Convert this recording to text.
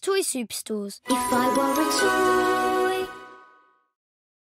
Toy Superstores. If I were a toy